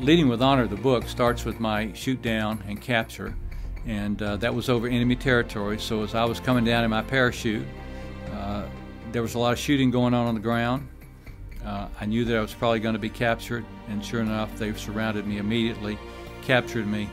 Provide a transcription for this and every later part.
Leading with Honor, the book, starts with my shoot down and capture, and uh, that was over enemy territory. So as I was coming down in my parachute, uh, there was a lot of shooting going on on the ground. Uh, I knew that I was probably going to be captured, and sure enough, they surrounded me immediately, captured me,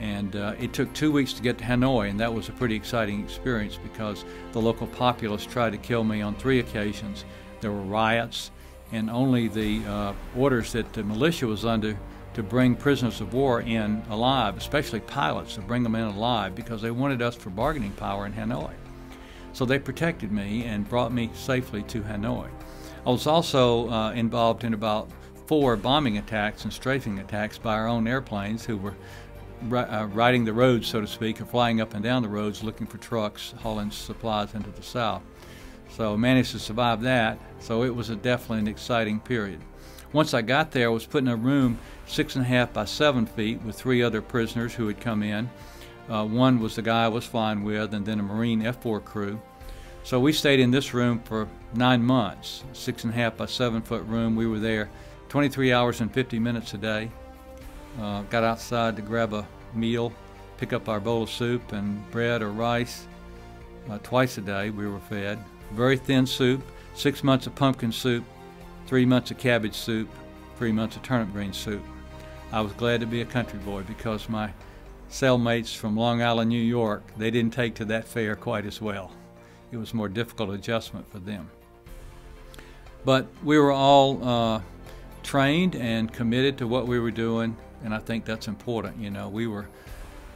and uh, it took two weeks to get to Hanoi, and that was a pretty exciting experience because the local populace tried to kill me on three occasions. There were riots, and only the uh, orders that the militia was under to bring prisoners of war in alive, especially pilots, to bring them in alive because they wanted us for bargaining power in Hanoi. So they protected me and brought me safely to Hanoi. I was also uh, involved in about four bombing attacks and strafing attacks by our own airplanes who were uh, riding the roads, so to speak, or flying up and down the roads looking for trucks hauling supplies into the south. So managed to survive that. So it was a definitely an exciting period. Once I got there, I was put in a room six and a half by seven feet with three other prisoners who had come in. Uh, one was the guy I was flying with, and then a Marine F-4 crew. So we stayed in this room for nine months, six and a half by seven foot room. We were there 23 hours and 50 minutes a day. Uh, got outside to grab a meal, pick up our bowl of soup and bread or rice. Uh, twice a day we were fed. Very thin soup, six months of pumpkin soup, three months of cabbage soup, three months of turnip green soup. I was glad to be a country boy because my cellmates from Long Island, New York, they didn't take to that fare quite as well. It was more difficult adjustment for them. But we were all uh, trained and committed to what we were doing and I think that's important. You know, we were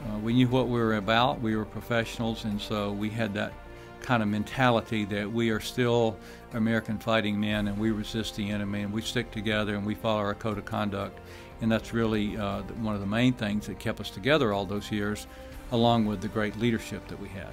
uh, we knew what we were about. We were professionals, and so we had that kind of mentality that we are still American fighting men, and we resist the enemy, and we stick together, and we follow our code of conduct, and that's really uh, one of the main things that kept us together all those years, along with the great leadership that we had.